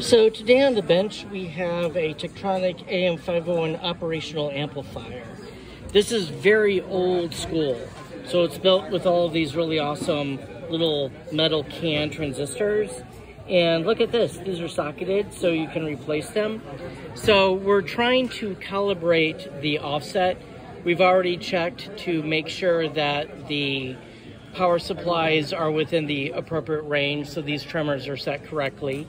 So today on the bench we have a Tektronix AM501 operational amplifier. This is very old school. So it's built with all these really awesome little metal can transistors. And look at this, these are socketed so you can replace them. So we're trying to calibrate the offset. We've already checked to make sure that the power supplies are within the appropriate range so these trimmers are set correctly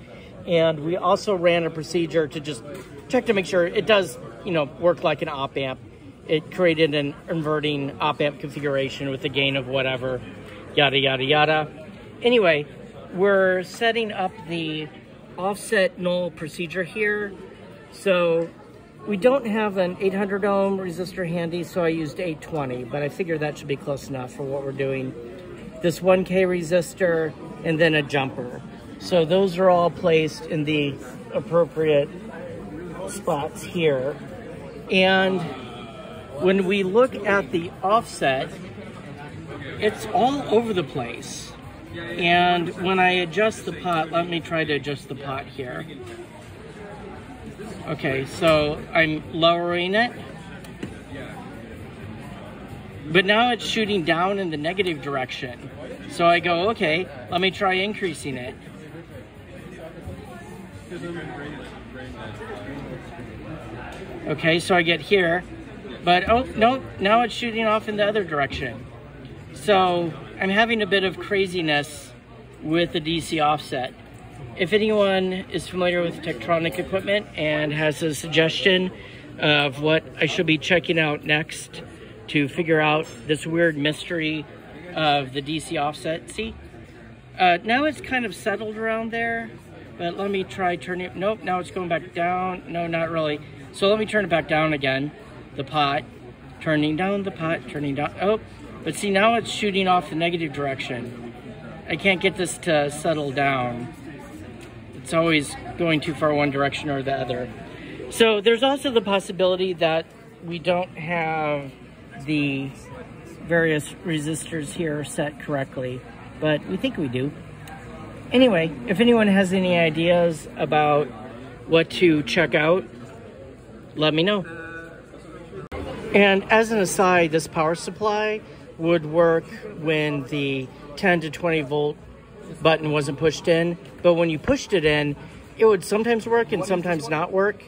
and we also ran a procedure to just check to make sure it does, you know, work like an op amp. It created an inverting op amp configuration with a gain of whatever, yada yada yada. Anyway, we're setting up the offset null procedure here. So we don't have an 800 ohm resistor handy, so I used 820, but I figure that should be close enough for what we're doing. This 1K resistor and then a jumper. So those are all placed in the appropriate spots here. And when we look at the offset, it's all over the place. And when I adjust the pot, let me try to adjust the pot here. Okay, so I'm lowering it. But now it's shooting down in the negative direction. So I go, okay, let me try increasing it. Okay, so I get here, but oh, no, now it's shooting off in the other direction. So I'm having a bit of craziness with the DC offset. If anyone is familiar with Tektronix equipment and has a suggestion of what I should be checking out next to figure out this weird mystery of the DC offset, see? Uh, now it's kind of settled around there. But let me try turning it. Nope, now it's going back down. No, not really. So let me turn it back down again. The pot. Turning down the pot, turning down. Oh, but see, now it's shooting off the negative direction. I can't get this to settle down. It's always going too far one direction or the other. So there's also the possibility that we don't have the various resistors here set correctly, but we think we do. Anyway, if anyone has any ideas about what to check out, let me know. And as an aside, this power supply would work when the 10 to 20 volt button wasn't pushed in, but when you pushed it in, it would sometimes work and sometimes not work.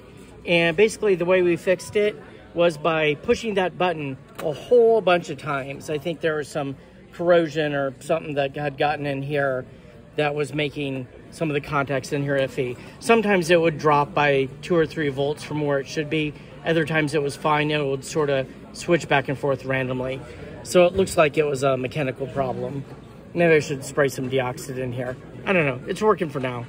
And basically, the way we fixed it was by pushing that button a whole bunch of times. I think there was some corrosion or something that had gotten in here that was making some of the contacts in here iffy. Sometimes it would drop by two or three volts from where it should be. Other times it was fine and it would sort of switch back and forth randomly. So it looks like it was a mechanical problem. Maybe I should spray some DeoxIT in here. I don't know. It's working for now.